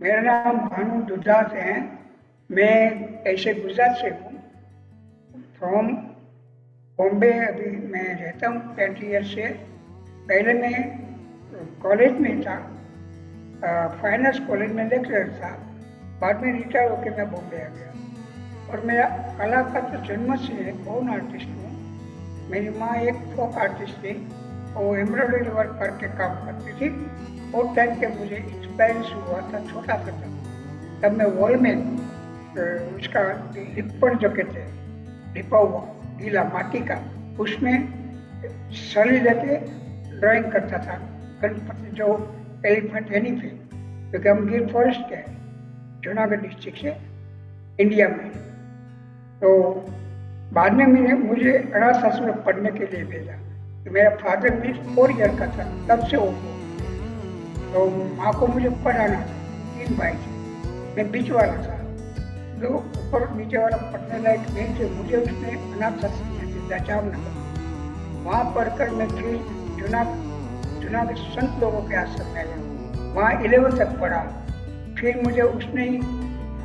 मेरा नाम भानु दुधात है। मैं ऐसे गुजरात से हूँ। फ्रॉम बॉम्बे अभी मैं रहता हूँ ट्वेंटी ईयर से। पहले मैं कॉलेज में था। फाइनेंस कॉलेज में लेक्चर था। बाद में रिटायर होकर मैं बॉम्बे आ गया। और मेरा कला का तो जन्म से कौन आर्टिस्ट हूँ? मेरी माँ एक फोक आर्टिस्ट थी। वो एम्ब्रॉयडरी वर्क करके काम करती थी। और टाइम पे मुझे एक्सपीरियंस हुआ था छोटा सा था। तब मैं वॉल में उसका लिपण जो कहते हैं लिपा हुआ गीला माटी का, उसमें सली लेके ड्राइंग करता था। गणपति जो एलिफेंट एनीथिंग क्योंकि हम गिर फॉरेस्ट के, जूनागढ़ डिस्ट्रिक्ट से इंडिया में। तो बाद में मैंने, मुझे अनाथ आश्रम में पढ़ने के लिए भेजा। तो मेरा फादर भी फोर ईयर का था, तब से वो तो माँ को मुझे पढ़ाना था तीन भाई थे मैं बीच वाला था। जो ऊपर नीचे वाला पढ़ने लायक नहीं थे मुझे उसने अनाथ भेजा जामनगर वहाँ पढ़कर मैं फिर जुना जूनागढ़ संत लोगों के आश्रम में गया वहाँ इलेवन तक पढ़ा। फिर मुझे उसने ही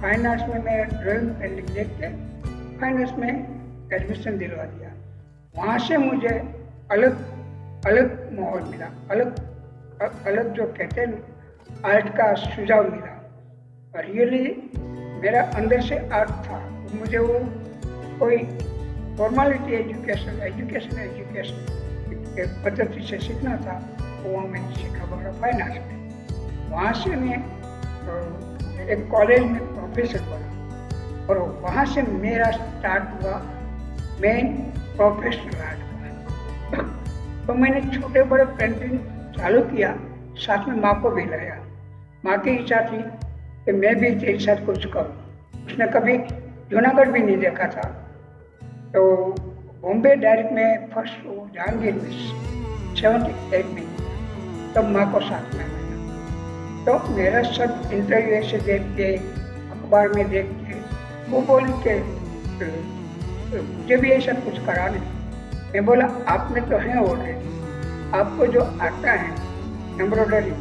फाइन आर्ट्स में मैं ड्राइंग देख के फाइन आर्ट्स में एडमिशन दिलवा दिया। वहाँ से मुझे अलग अलग माहौल मिला, अलग अलग जो कहते हैं, आर्ट का सुझाव मिला। और रियली मेरा अंदर से आर्ट था। मुझे वो कोई फॉर्मेलिटी एजुकेशन एजुकेशन एजुकेशन पद्धति से सीखना था वो मैंने सीखा बड़ा आर्ट्स में। वहाँ से मैं एक कॉलेज में प्रोफेसर बना। और वहाँ से मेरा स्टार्ट हुआ मेन प्रोफेशनल आर्ट का। तो मैंने छोटे बड़े पेंटिंग चालू किया, साथ में माँ को भी लाया। माँ की इच्छा थी कि मैं भी तेरे साथ कुछ करूँ। उसने कभी जूनागढ़ भी नहीं देखा था। तो बॉम्बे डायरेक्ट में फ़र्स्ट वो जहांगीर में सेवेंटी एट में। तब माँ को साथ में तो मेरा सब इंटरव्यू ऐसे देख के, अखबार में देख के, वो बोल के मुझे भी ऐसा कुछ करा नहीं मैं बोला, आप में तो हैं ऑलरेडी आपको जो आता है एम्ब्रॉयडरी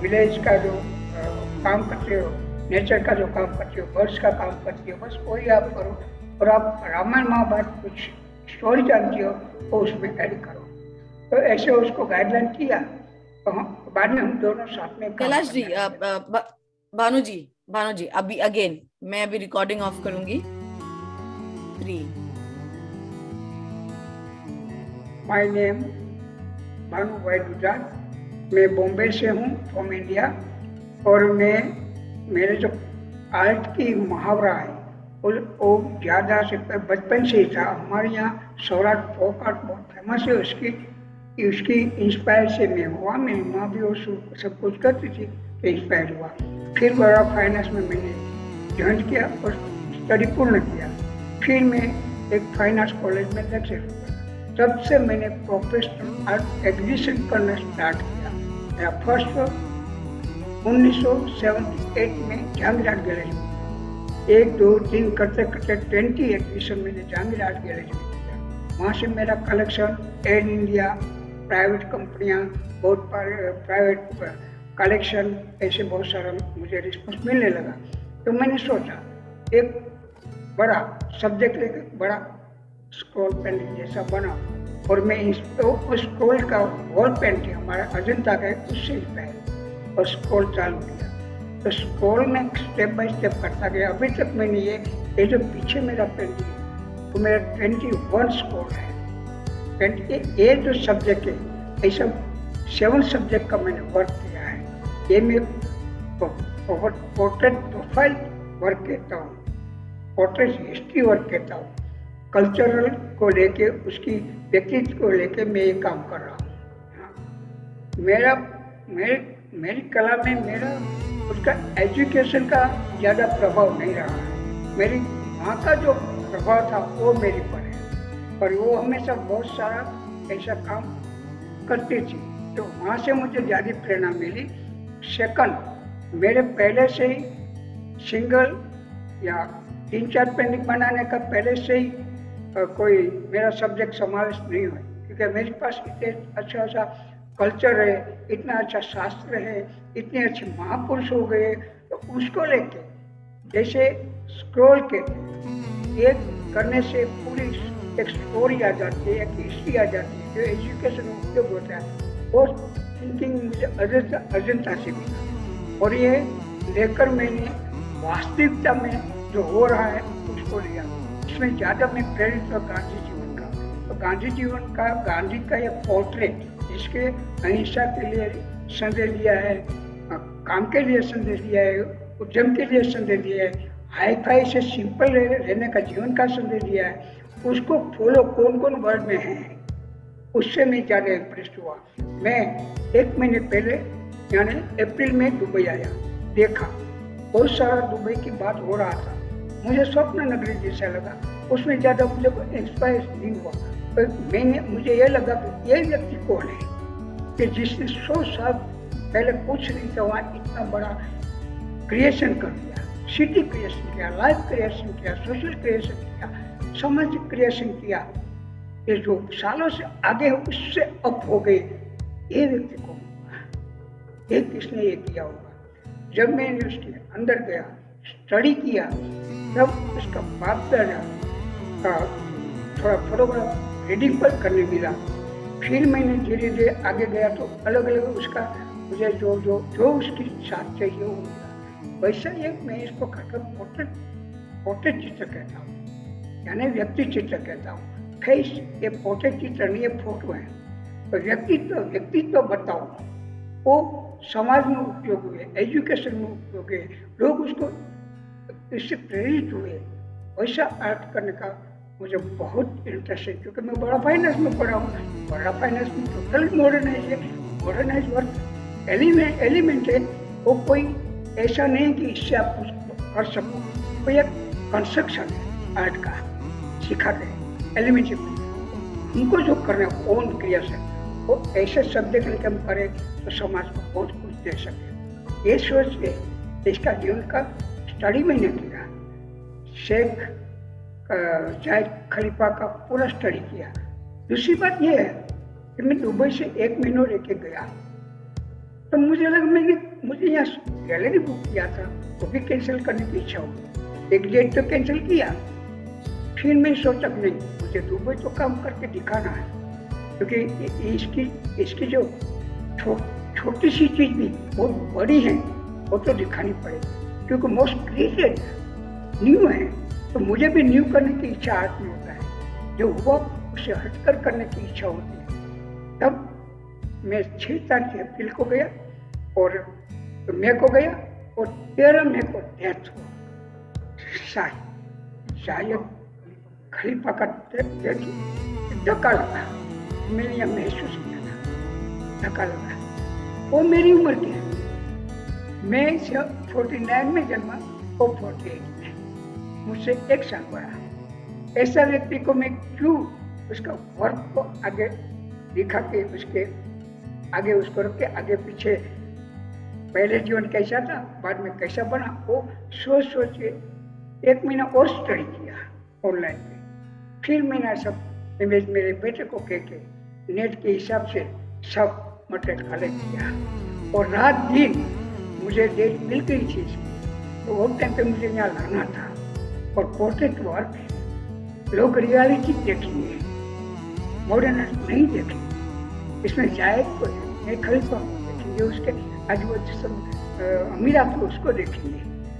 विलेज का जो काम करते हो नेचर का जो काम करते हो बर्ड्स का काम करती हो बस वही आप करो। और आप रामायण महाभारत कुछ स्टोरी जानती हो वो उसमें ऐड करो। तो ऐसे उसको गाइडलाइन किया तो बाद में हम दोनों साथ में कैलाश जी भानु जी भानु जी अभी अगेन मैं अभी रिकॉर्डिंग ऑफ़ करूँगी। Three my name Bhanu Bhai Gujarat मैं बॉम्बे से हूँ फ्रॉम इंडिया और मैं, मेरे जो आर्ट की मुहावरा है वो ज़्यादा से बचपन से ही था। हमारे यहाँ सौराष्ट्र फोक आर्ट बहुत फ़ेमस है, उसकी उसकी इंस्पायर से मैं हुआ। मेरी माँ भी वो सब कुछ करती थी तो इंस्पायर हुआ। फिर बड़ा फाइनेंस में मैंने ज्वाइन किया और स्टडी पूर्ण किया। फिर मैं एक फाइनेंस कॉलेज में लेक्चर हुआ तब से मैंने प्रोफेशनल आर्ट एग्जीबिशन करना स्टार्ट किया। मेरा फ़र्स्ट वर्क उन्नीस में जहांगीर गैलरी में एक, दो, तीन करते करते ट्वेंटी एग्जीबिशन मैंने जहांगीर आर्ट गैलरी में किया। वहाँ से मेरा कलेक्शन एयर इंडिया प्राइवेट कंपनियाँ बहुत प्राइवेट कलेक्शन ऐसे बहुत सारा मुझे रिस्पॉन्स मिलने लगा। तो मैंने सोचा, एक बड़ा सब्जेक्ट लेकर, बड़ा स्क्रॉल पेंटिंग जैसा बना। और मैं इस तो उस का वॉल पेंटिंग, हमारा अजंता का उससे इंस्पायर और स्क्रॉल चालू किया। तो स्क्रॉल में स्टेप बाय स्टेप करता गया। अभी तक मैंने ये ये जो पीछे मेरा पेंटिंग है, वो मेरा ट्वेंटी वन स्क्रॉल है ये जो सब्जेक्ट है ऐसा सेवन सब्जेक्ट का मैंने वर्क किया है। ये मैं पोर्ट्रेट प्रोफ़ाइल वर्क कहता हूँ। पोर्ट्रेट हिस्ट्री वर्क कहता हूँ। कल्चरल को लेके, उसकी व्यक्तित्व को लेके मैं ये काम कर रहा हूँ। मेरा, मेरे, मेरी कला में मेरा, उसका एजुकेशन का ज़्यादा प्रभाव नहीं रहा है। मेरी वहाँ का जो प्रभाव था, वो मेरी पर है। पर वो हमेशा बहुत सारा ऐसा काम करती थी। तो वहाँ से मुझे ज़्यादा प्रेरणा मिली। सेकंड मेरे पहले से ही सिंगल या तीन चार पेंटिंग बनाने का पहले से ही कोई मेरा सब्जेक्ट समावेश नहीं हुआ। क्योंकि मेरे पास इतने अच्छा अच्छा कल्चर है, इतना अच्छा शास्त्र है, इतने अच्छे महापुरुष हो गए तो उसको लेके, जैसे स्क्रोल के एक करने से पूरी एक स्टोरी आ जाती है, एक हिस्ट्री आ जाती है, जो एजुकेशन में उपयोग होता है वो थिंकिंग मुझे अजंता अजंता से मिला और ये लेकर मैंने वास्तविकता में जो हो रहा है, उसको लिया। इसमें ज़्यादा मैं प्रेरित हुआ गांधी जीवन का। तो गांधी जीवन का, गांधी का एक पोर्ट्रेट जिसके अहिंसा के लिए संदेश लिया है काम के लिए संदेश लिया है, उद्यम के लिए संदेश दिया है हाई फाई से सिंपल रहने का जीवन का संदेश दिया है, उसको फॉलो कौन कौन वर्ड में है? उससे मैं ज़्यादा इम्प्रेस हुआ। मैं एक महीने पहले, यानी अप्रैल में दुबई आया, देखा, बहुत सारा दुबई की बात हो रहा था। मुझे स्वप्न नगरी जैसा लगा। उसमें ज़्यादा मुझे इंस्पायर नहीं हुआ। पर मैंने, मुझे यह लगा कि ये व्यक्ति कौन है? कि जिसने सौ साल पहले कुछ नहीं था वहाँ इतना बड़ा क्रिएशन कर दिया। सिटी क्रिएशन किया लाइफ क्रिएशन किया सोशल क्रिएशन किया सामाजिक क्रिएशन किया। ये जो सालों से आगे उससे अप हो गए। ये व्यक्ति को ये किसने ये किया होगा? जब मैंने उसके अंदर गया स्टडी किया, तब उसका बाप दादा का थोड़ा फोटोग्राफ रीडिंग पर करने मिला। फिर मैंने धीरे धीरे आगे गया तो अलग अलग उसका मुझे जो जो जो उसकी साथ चाहिए वो वैसा ये मैं इसको कहकर पोर्ट्रेट पोर्ट्रेट चित्र कहता हूँ। यानी व्यक्ति चित्र कहता हूँ। फेस ये पोर्ट्रेट चित्र नहीं, ये फ़ोटो है। तो व्यक्तित्व व्यक्तित्व बताओ। वो समाज में उपयोग हुए एजुकेशन में उपयोग हुए। लोग उसको इससे प्रेरित हुए। वैसा आर्ट करने का मुझे बहुत इंटरेस्ट है, क्योंकि मैं बड़ा फाइनेंस में पढ़ा हूँ। बड़ा फाइनेंस में टोटल मॉडर्नाइज है मॉडर्नाइज वर्क एलिमेंट एलिमेंट है। वो कोई ऐसा नहीं कि इससे आप कुछ कर सको। कोई एक कंस्ट्रक्शन है आर्ट का सिखाते हैं एलिमेंट्री हमको जो करना है ओन क्रिया से वो ऐसे सब्जेक्ट लेकर हम करें तो समाज को बहुत कुछ दे सके। ये सोच के इसका जीवन का स्टडी मैंने किया। शेख जायद खलीफा का पूरा स्टडी किया। दूसरी बात यह है कि मैं दुबई से एक महीनों लेके गया। तो मुझे लगा मैंने मुझे यहाँ गैलरी बुक किया था, वो भी कैंसिल करने की इच्छा हो एक डेट तो कैंसिल किया। फिर मैं सोचा, नहीं, मुझे दुबई तो काम करके दिखाना है। क्योंकि इसकी इसकी जो छोटी सी चीज़ भी बहुत बड़ी है, वो तो दिखानी पड़ेगी। क्योंकि मोस्ट क्रिएटेड न्यू है तो मुझे भी न्यू करने की इच्छा आदमी होता है। जो हुआ, उसे हटकर करने की इच्छा होती है। तब मैं छह तारीख अप्रैल को गया और तो मे को गया और तेरह मे को डेथ हुआ। शायद शायद खलीफा का डेथ धक्का लगा। मैंने यह महसूस किया था। धक्का लगा। वो मेरी उम्र की है। मैं फोर्टी नाइन में जन्मा, वो फोर्टी एट मुझसे एक साल बड़ा। है ऐसा व्यक्ति को मैं क्यों उसका वर्क को आगे दिखा के उसके आगे उसको रख के आगे पीछे पहले जीवन कैसा था, बाद में कैसा बना, वो सोच सोच के एक महीना और स्टडी किया ऑनलाइन पे। फिर मैंने सब इमेज मेरे बेटे को कह के नेट के हिसाब से सब मटेरियल कलेक्ट किया। और रात दिन मुझे डेट मिल गई थी तो वो टाइम पे मुझे यहाँ लाना था। और पोर्ट्रेट वर्क लोग रियलिटी देखेंगे। मॉडर्न नहीं देखेंगे। इसमें जायद को नहीं खलीफा देखेंगे, उसके आजू सब अमीर आप उसको देखेंगे।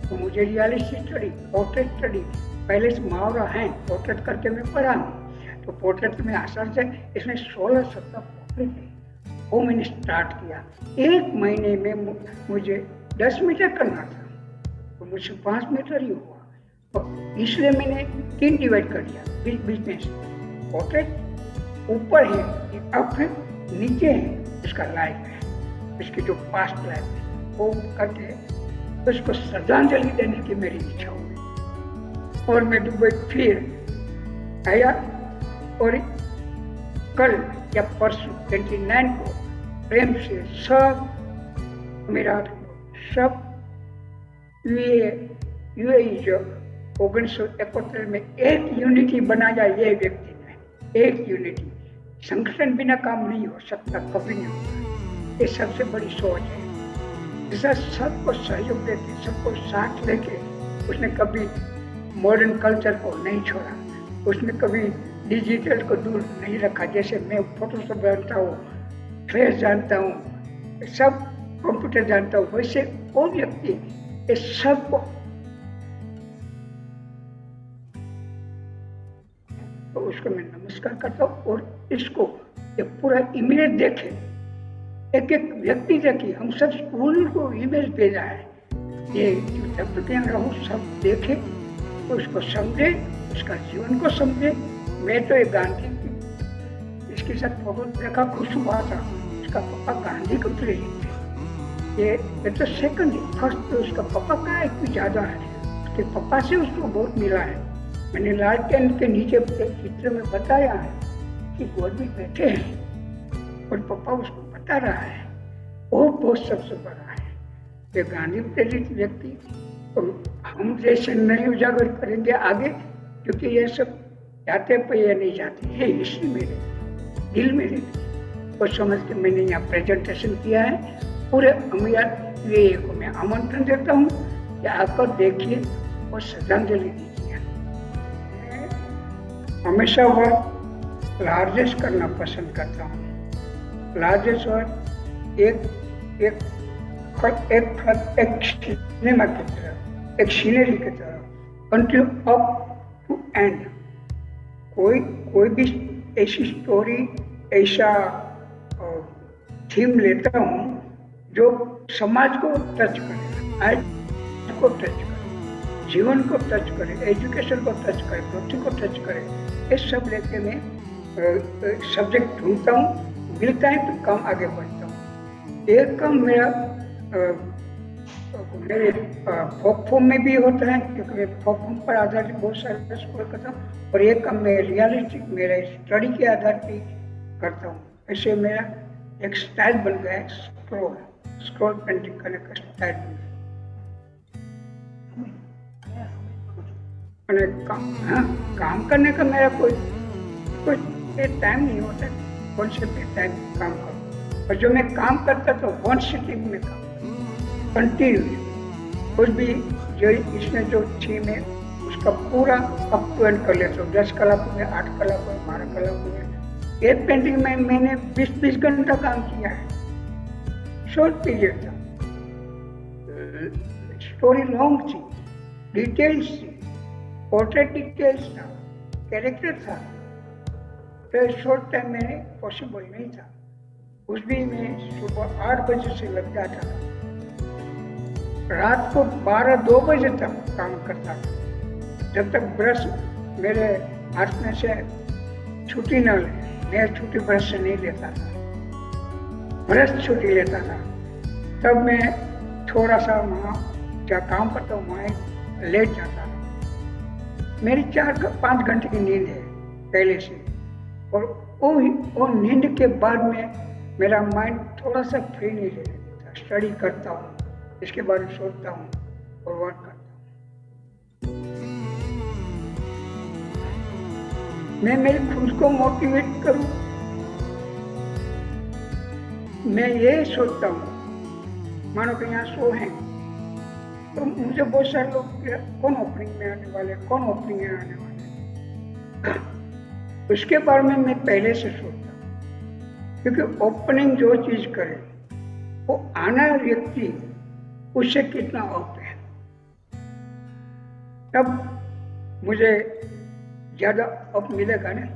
तो मुझे रियलिटी स्टडी पोर्ट्रेट स्टडी पहले से मुहावरा है पोर्ट्रेट करके मैं पढ़ा तो पोर्ट्रेट में असर से इसमें सोलह सत्रह पोर्ट्रेट है। वो मैंने स्टार्ट किया। एक महीने में मुझे दस मीटर करना था। तो मुझसे पाँच मीटर ही हुआ। इसलिए मैंने तीन डिवाइड कर दिया में पोर्ट्रेट ऊपर है अप है, नीचे है, इसका लाइफ है। इसकी जो पास्ट लाइफ है, वो करके उसको श्रद्धांजलि देने की मेरी इच्छा हुई। और मैं दुबई फिर आया और कल या परसों ट्वेंटी नाइन को प्रेम से सब, मेरा सब ये ये जो उन्नीस सौ इकहत्तर में एक यूनिटी बनाया ये व्यक्ति ने एक यूनिटी संगठन बिना काम नहीं हो सकता, कभी नहीं होगा ये सबसे बड़ी सोच है। जैसा सबको सहयोग देके सबको साथ लेके, उसने कभी मॉडर्न कल्चर को नहीं छोड़ा। उसने कभी डिजिटल को दूर नहीं रखा। जैसे मैं फ़ोटो से जानता हूँ फेस जानता हूँ, सब कंप्यूटर जानता हूँ, वैसे वो व्यक्ति ये सबको तो उसको मैं नमस्कार करता हूँ और इसको ये पूरा इमेज देखे। एक एक व्यक्ति देखिए, हम सब स्कूल को इमेज भेजा है। ये जो रहो, सब देखे, उसको समझे, उसका जीवन को समझे मैं तो एक गांधी इसके साथ बहुत देखा खुश हुआ था। उसका पापा गांधी को प्रेरित थे ये ये तो सेकंड फ़र्स्ट तो उसका पापा का एक भी ज़्यादा है। उसके पापा से उसको बहुत मिला है। मैंने लाल टेंट के नीचे चित्र में बताया है कि गोद में बैठे हैं और पापा उसको बता रहा है। वो बहुत सबसे बड़ा है। ये गांधी प्रेरित व्यक्ति। तो हम जैसे नहीं उजागर करेंगे आगे, क्योंकि ये सब जाते पे ये नहीं जाते ये हिस्ट्री मेरे, दिल में रहती वो समझ के मैंने यहाँ प्रेजेंटेशन किया है। पूरे अमीर को मैं आमंत्रण देता हूँ कि आकर देखिए और श्रद्धांजलि दीजिए। हमेशा वर्क लार्जेस्ट करना पसंद करता हूँ। लार्जेस्ट वर्क एक एक एक एक सिनेमा की तरह, एक सीनरी की तरह। कंटिन्यू अप टू एंड कोई कोई भी ऐसी स्टोरी ऐसा थीम लेता हूँ, जो समाज को टच करे आज को टच करे, जीवन को टच करे एजुकेशन को टच करे पृथ्वी को टच करे, ये सब लेके मैं सब्जेक्ट ढूंढता हूँ मिलता है तो कम आगे बढ़ता हूँ। एक कम मेरा मेरे फोक फॉर्म में भी होता है, क्योंकि फोक फॉर्म पर आधारित बहुत सारे स्कूल करता हूँ, और एक कम मैं रियलिस्टिक मेरे स्टडी के आधार पर करता हूँ। ऐसे मेरा एक स्टाइल बन गया है, स्क्रोल स्क्रोल पेंटिंग करने का स्टाइल बन गया। काम हाँ काम करने का मेरा कोई कोई टाइम नहीं होता कौन से टाइम काम करो। और जो मैं काम करता तो वन सिटिंग में काम कंटिन्यू कुछ भी जो इसमें जो थीम है उसका पूरा अप टू एंड कर लेता हूँ दस कलाक हुए आठ कलाक हुए बारह कलाक हुए एक पेंटिंग में मैंने बीस बीस घंटा काम किया है। शॉर्ट पीरियड था। स्टोरी लॉन्ग थी। डिटेल्स थी। पोर्ट्रेट डिटेल्स था। कैरेक्टर था। तो शॉर्ट टाइम मैंने पॉसिबल नहीं था। उस भी मैं सुबह आठ बजे से लग था। रात को बारह दो बजे तक काम करता था। जब तक ब्रश मेरे हाथ में से छुट्टी न ले मैं छुट्टी ब्रश से नहीं लेता था। ब्रश छुट्टी लेता था। तब मैं थोड़ा सा वहाँ क्या काम करता हूँ, वहाँ लेट जाता था। मेरी चार पाँच घंटे की नींद है, पहले से। और वो वो नींद के बाद में मेरा माइंड थोड़ा सा फ्री नहीं लेता स्टडी करता हूँ। इसके बारे में सोचता हूँ और वर्क करता हूँ मैं मेरे खुद को मोटिवेट करूँ? मैं ये सोचता हूँ, मानो कि यहाँ सो हैं। तो मुझे बहुत सारे लोग कौन ओपनिंग में आने वाले कौन ओपनिंग में आने वाले उसके बारे में मैं पहले से सोचता हूँ, क्योंकि ओपनिंग जो चीज़ करे, वो आना व्यक्ति उससे कितना अप है। तब मुझे ज़्यादा अप मिलेगा ना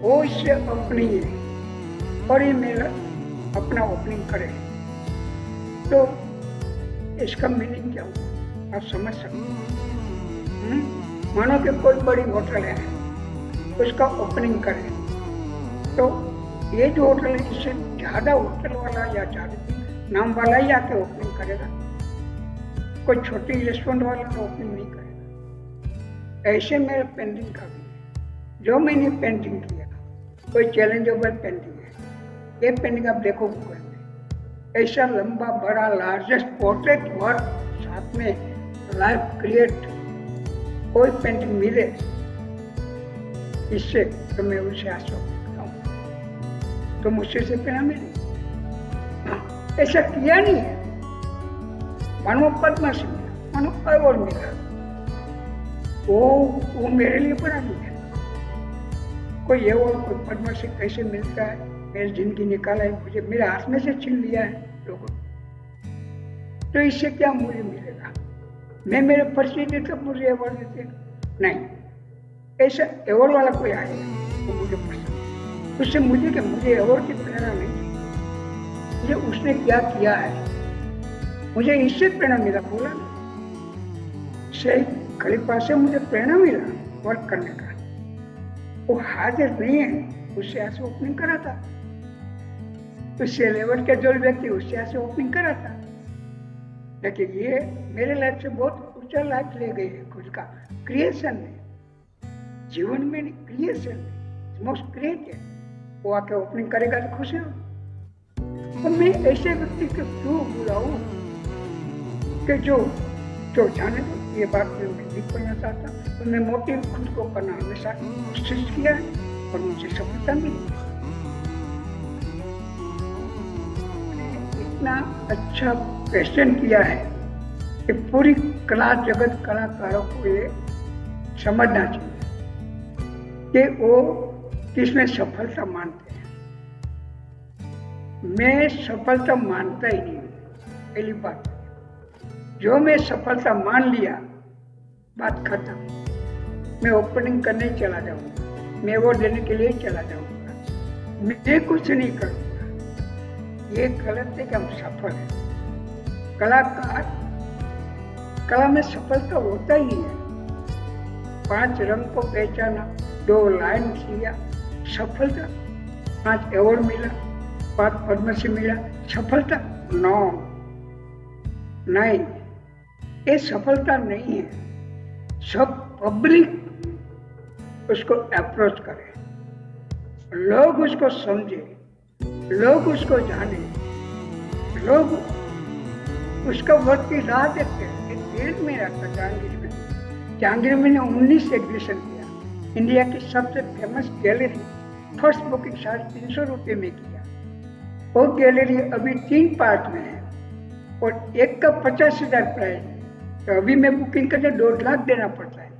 वो इससे अप नहीं। है और ये मेरा अपना ओपनिंग करे। तो इसका मीनिंग क्या हुआ आप समझ सकते हम्म? मानो कि कोई बड़ी होटल है, उसका ओपनिंग करे। तो ये जो होटल है, इससे ज़्यादा होटल वाला या ज़्यादा नाम वाला ही आके ओपनिंग करेगा। कोई छोटी रेस्टोरेंट वाला तो ओपनिंग नहीं करेगा। ऐसे मेरा पेंटिंग का भी है। जो मैंने पेंटिंग किया, कोई चैलेंजेबल पेंटिंग है। ये पेंटिंग आप देखो गूगल में ऐसा लंबा, बड़ा लार्जेस्ट पोर्ट्रेट वर्क साथ में लाइफ क्रिएट कोई पेंटिंग मिले, इससे तो मैं उसे आश्वस्त करता हूँ। तो मुझसे से प्रेरणा मिली ऐसा किया नहीं है। मानो पद्मश्री मिला मानो अवार्ड मिला वो वो मेरे लिए बड़ा नहीं है। कोई अवार्ड कोई पद्मश्री कैसे मिलता है? मेरी ज़िंदगी निकाला है, मुझे मेरे हाथ में से छीन लिया है लोगों तो इससे क्या मुझे मिलेगा? मैं मेरे परिचय दे तब मुझे अवार्ड देते नहीं। ऐसा अवार्ड वाला कोई आएगा वो मुझे पसंद उससे मुझे क्या, मुझे अवार्ड की प्रेरणा नहीं मुझे उसने क्या किया है? मुझे इससे प्रेरणा मिला, बोला से खलीफा से मुझे प्रेरणा मिला वर्क करने का। वो हाजिर नहीं है, उससे ऐसे ओपनिंग करा था। उससे लेवल के जो व्यक्ति, उससे ऐसे ओपनिंग करा था। लेकिन ये मेरे लाइफ से बहुत ऊँचा लाइफ ले गई है खुद का क्रिएशन में। जीवन में क्रिएशन मोस्ट क्रिएट वो आके ओपनिंग करेगा तो खुश हो तो मैं ऐसे व्यक्ति को क्यों बुलाऊ? कि जो जो जाने दो, ये बात मैं नहीं करना चाहता तो मैं मोटिव खुद को करना हमेशा कोशिश किया है, और मुझे सफलता मिली। इतना अच्छा क्वेश्चन किया है कि पूरी कला जगत कलाकारों को ये समझना चाहिए कि वो किसमें सफलता मानते हैं। मैं सफलता मानता ही नहीं पहली बात, जो मैं सफलता मान लिया, बात खत्म। मैं ओपनिंग करने चला जाऊँगा। मैं वो देने के लिए चला जाऊँगा। मैं कुछ नहीं करूँगा। ये गलत है कि हम सफल हैं। कलाकार, कला में सफलता होता ही है। पाँच रंग को पहचाना, दो लाइन किया, सफलता, पाँच अवार्ड मिला। पाँच पद्मश्री मिला। सफलता? नौ नहीं। ये सफलता नहीं है। सब पब्लिक उसको अप्रोच करे। लोग उसको समझे। लोग उसको जाने। लोग उसका वर्क की राह देखते हैं। जेल में रहता जहांगीर में। जहांगीर में ने उन्नीस एग्जिबिशन किया। इंडिया की सबसे फ़ेमस गैलरी फ़र्स्ट बुकिंग साढ़े तीन सौ रुपये में किया। वो गैलरी अभी तीन पार्ट में है। और एक का पचास हज़ार प्राइस। तो अभी मैं बुकिंग करके डेढ़ लाख देना पड़ता है।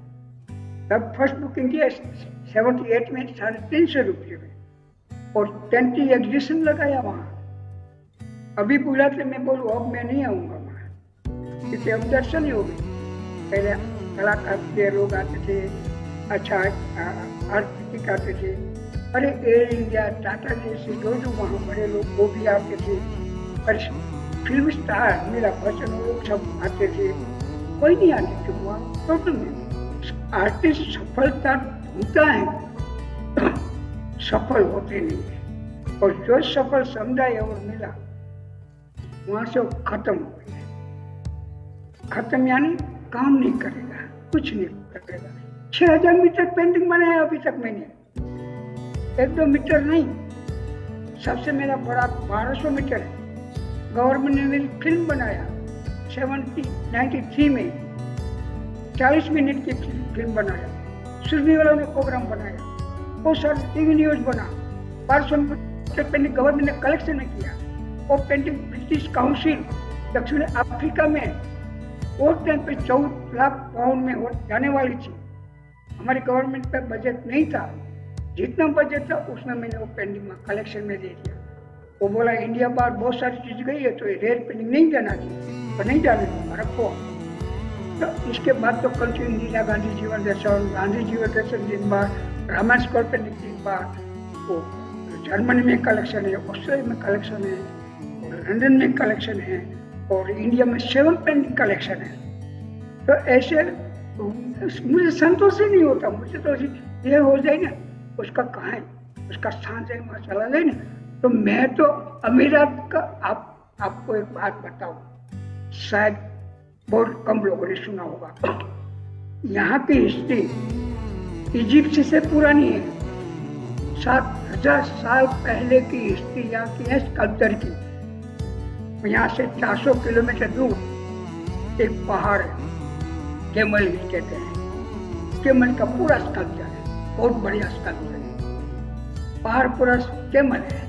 तब फ़र्स्ट बुकिंग किया सेवेंटी एट में साढ़े तीन सौ रुपये में। और ट्वेंटी एग्जिबिशन लगाया वहाँ। अभी बुला के मैं बोलूँ, अब मैं नहीं आऊँगा वहाँ। क्योंकि अब दर्शन ही हो गए। पहले कलाकार के लोग आते थे अच्छा आर्टिस्टिक आते थे। अरे एयर इंडिया टाटा जैसे जो जो वहाँ बड़े लोग, वो भी आते थे। और फ़िल्म स्टार मेरा बच्चन, वो सब आते थे। कोई नहीं आते थे वहाँ। प्रॉब्लम है आर्टिस्ट सफलता होता है। सफल होते नहीं। है और जो सफल समझाए और मिला, वहाँ से खत्म हो गया। खत्म यानी काम नहीं करेगा, कुछ नहीं करेगा। छह हज़ार मीटर पेंटिंग बनाया अभी तक मैंने। एक दो मीटर नहीं, सबसे मेरा बड़ा बारह सौ मीटर है। गवर्नमेंट ने मेरी फ़िल्म बनाया, सेवनटी, नाइन्टी थ्री में। चालीस मिनट की फ़िल्म बनाया। सुरभि वालों ने प्रोग्राम बनाया। बहुत सारे टीवी न्यूज़ बना। बारह सौ मीटर पेंटिंग गवर्नमेंट ने कलेक्शन में किया। वो पेंटिंग ब्रिटिश काउंसिल, दक्षिण अफ्रीका में। वो टाइम पे चौदह लाख पाउंड में हो जाने वाली थी। हमारी गवर्नमेंट पे बजट नहीं था। जितना बजट था, उसमें मैंने वो पेंटिंग में कलेक्शन में दे दिया। वो बोला इंडिया बाहर बहुत सारी चीज़ गई है तो रेयर पेंटिंग नहीं जाना चाहिए। तो नहीं जाने दूँगा रखो। तो इसके बाद तो कल इंदिरा गांधी जीवन दर्शन गांधी जीवन दर्शन दिन बाद रामा स्कॉल पेंटिंग दिन बाद वो जर्मनी में कलेक्शन है, ऑस्ट्रेलिया में कलेक्शन है, लंदन में कलेक्शन है, और इंडिया में सेवन पेंटिंग कलेक्शन है। तो ऐसे, मुझे संतोष ही नहीं होता, मुझे तो ये हो जाए ना उसका कहा है? उसका स्थान से वहाँ चला जाए ना तो मैं तो अमीरात का आप, आपको एक बात बताऊँ। शायद बहुत कम लोगों ने सुना होगा। यहाँ की हिस्ट्री इजिप्ट से पुरानी है। सात हज़ार साल पहले की हिस्ट्री यहाँ की है, स्कल्पचर की। यहाँ से 400 किलोमीटर दूर एक पहाड़ है, केमल हिल कहते हैं। केमल का पूरा स्कल्पचर है। बहुत बढ़िया स्कल्पचर है। पूरा केमल है।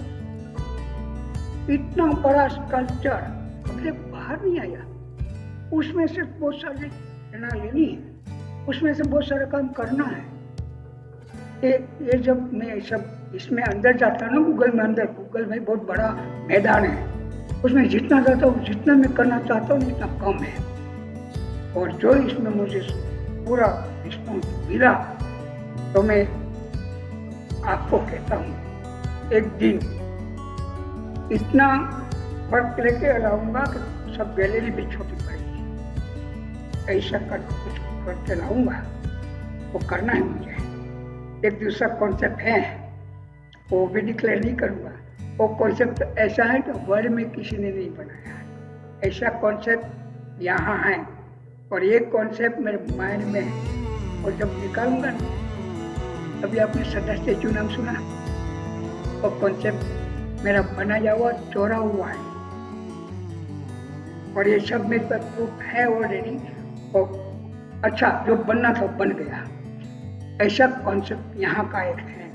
इतना बड़ा स्कल्पचर हमसे बाहर नहीं आया। उसमें से बहुत सारी प्रेरणा लेनी है। उसमें से बहुत सारा काम करना है। ये ये जब मैं सब इसमें अंदर जाता हूँ ना गूगल में अंदर गूगल में बहुत बड़ा मैदान है। उसमें जितना जाता हूँ, जितना मैं करना चाहता हूँ, उतना कम है। और जो इसमें मुझे पूरा रिस्पॉन्स मिला तो मैं आपको कहता हूँ एक दिन इतना वर्क लेके लाऊँगा कि सब गैलरी भी छोटी पड़ेगी ऐसा कर कुछ करके लाऊँगा, वो करना है मुझे एक दूसरा कॉन्सेप्ट है, वो भी डिक्लेयर नहीं करूँगा। वो कॉन्सेप्ट ऐसा है कि वर्ल्ड में किसी ने नहीं बनाया। ऐसा कॉन्सेप्ट यहाँ है और ये कॉन्सेप्ट मेरे माइंड में है। और जब निकालूँगा ना अभी आपने सदस्य स्टेचू नाम सुना, वो कॉन्सेप्ट मेरा बनाया हुआ चोरा हुआ है। और ये सब मेरे पास प्रूफ है ऑलरेडी और अच्छा जो बनना था बन गया। ऐसा कॉन्सेप्ट यहाँ का एक है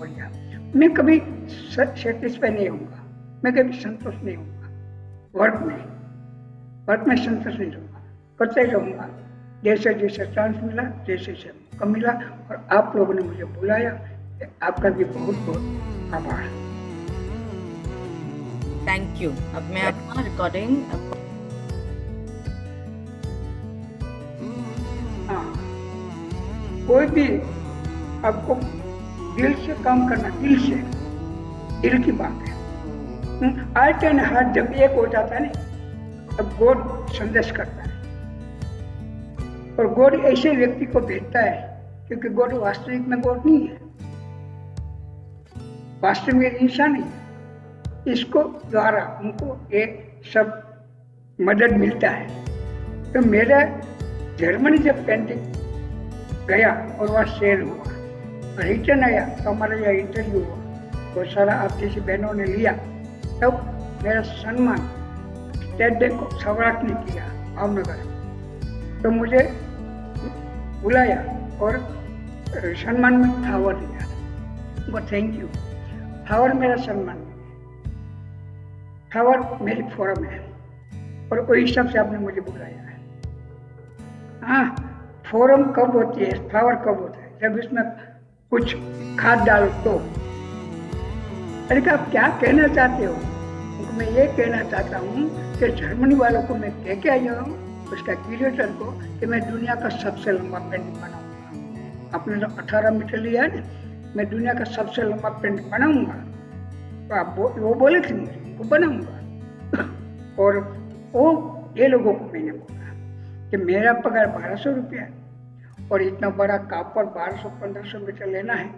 बढ़िया। मैं कभी सेटिस्फाई नहीं होऊँगा। मैं कभी संतुष्ट नहीं होऊँगा। वर्क में वर्क में संतुष्ट नहीं होऊँगा करते रहूँगा। जैसे जैसे चांस मिला जैसे जैसे मौका मिला और आप लोगों ने मुझे बुलाया। आपका भी बहुत बहुत आभार। थैंक यू अब मैं आपका रिकॉर्डिंग हाँ। कोई भी आपको दिल से काम करना दिल से दिल की बात है। आर्ट एंड हार्ट जब एक हो जाता है ना तब गॉड संदेश करता है। और गॉड ऐसे व्यक्ति को भेजता है क्योंकि गॉड वास्तविक में गॉड नहीं है। वास्तव में इंसान है इसको द्वारा उनको ये सब मदद मिलता है। तो मेरा जर्मनी जब पेंटिंग गया और वह सेल हुआ और रिटर्न आया तो हमारा यह इंटरव्यू हुआ। तो सारा आप जैसी बहनों ने लिया। तब तो मेरा सम्मान स्टेट बैंक ऑफ़ सौराष्ट्र ने किया, भावनगर। तो मुझे बुलाया और सम्मान में फ्लावर दिया वो थैंक यू फ्लावर मेरा सम्मान फ्लावर मेरी फॉरम है और वही हिसाब से आपने मुझे बुलाया है। हाँ फोरम कब होती है? फ्लावर कब होता है? जब इसमें कुछ खाद डालो तो अरे आप क्या कहना चाहते हो? मैं ये कहना चाहता हूँ कि जर्मनी वालों को मैं कह के आया हूँ, उसका क्यूरेटर को, कि मैं दुनिया का सबसे लंबा पेंटिंग बनाऊँगा आपने जो अठारह मीटर लिया है ना मैं दुनिया का सबसे लंबा पेंटिंग बनाऊँगा। तो आप वो, वो बोले थे मुझे उनको बनाऊँगा। और वो ये लोगों को मैंने बोला कि मेरा पगार बारह सौ रुपया और इतना बड़ा कापड़ बारह सौ पंद्रह सौ मीटर लेना है।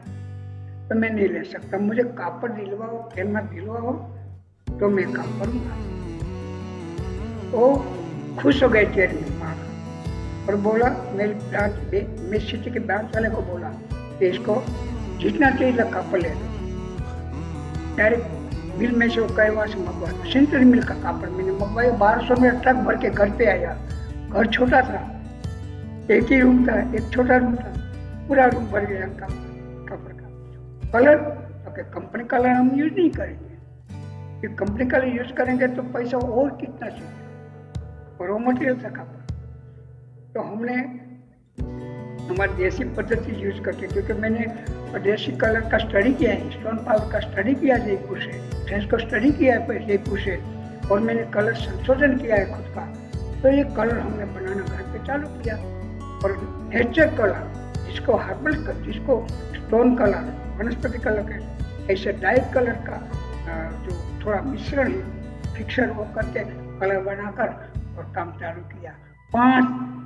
तो मैं नहीं ले सकता मुझे कापड़ दिलवाओ कैमरा दिलवाओ तो मैं काम करूँगा वो खुश हो गए चेयरमैन माँ और बोला, मेरी ब्रांच मैं सिटी के ब्रांच वाले को बोला कि इसको जितना चाहिए लगा पर ले लो। डायरेक्ट मिल में से वो कहे वहाँ से मंगवा सेंट्रल मिल का कापड़ मैंने मंगवाया, बारह सौ में ट्रक भर के घर पे आया। घर छोटा था, एक ही रूम था, एक छोटा रूम था, पूरा रूम भर गया का कपड़ का। कलर, ओके, कंपनी कलर हम यूज़ नहीं करेंगे। कंपनी कलर यूज़ करेंगे तो पैसा और कितना चाहिए? रॉ मटेरियल था कपड़ा तो हमने हमारी देसी पद्धति यूज़ करके, क्योंकि मैंने देसी कलर का स्टडी किया है स्टोन पावर का स्टडी किया है जयपुर से फ्रेंच को स्टडी किया है जयपुर से और मैंने कलर संशोधन किया है खुद का। तो ये कलर हमने बनाना घर पे चालू किया। और नेचर कलर जिसको हर्बल कलर जिसको स्टोन कलर वनस्पति कलर के, ऐसे डाई कलर का जो थोड़ा मिश्रण है फिक्सर वो करके कलर बनाकर और काम चालू किया। पाँच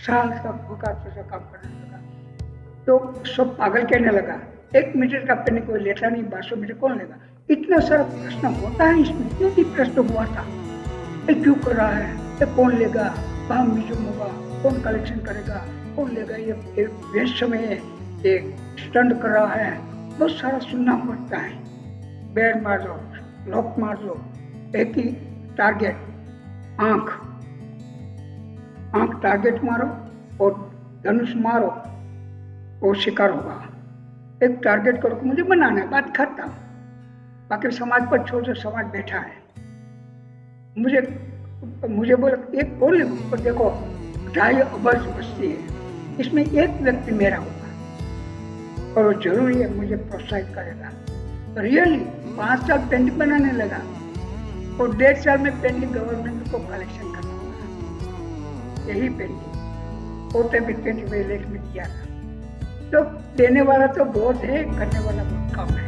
साल तक भूखा से काम करने लगा। तो सब पागल कहने लगा, एक मीटर का पेन कोई लेता नहीं बारह मीटर कौन लेगा? इतना सारा प्रश्न होता है इसमें क्यों भी प्रश्न हुआ था। ये क्यों कर रहा है? ये कौन लेगा? कहाँ म्यूज़ियम होगा? कौन कलेक्शन करेगा? कौन लेगा? ये वेस्ट में ये स्टंट कर रहा है। बहुत सारा सुनना पड़ता है। बैड मार लो लॉक मार लो एक ही टारगेट आँख। आँख टारगेट मारो और धनुष मारो वो शिकार होगा। एक टारगेट करो मुझे बनाना है, बात खत्म। बाकी समाज पर छोड़ जो समाज बैठा है। मुझे तो मुझे बोला, एक बोल और देखो, ढाई अबज बस्ती है। इसमें एक व्यक्ति मेरा होगा। और वो ज़रूरी है, मुझे प्रोत्साहित करेगा। रियली पाँच साल पेंटिंग बनाने लगा और डेढ़ साल में पेंटिंग गवर्नमेंट को कलेक्शन यही पेंटिंग वो भी पेंटिंग में लेख में किया था। तो देने वाला तो बहुत है, करने वाला बहुत कम है।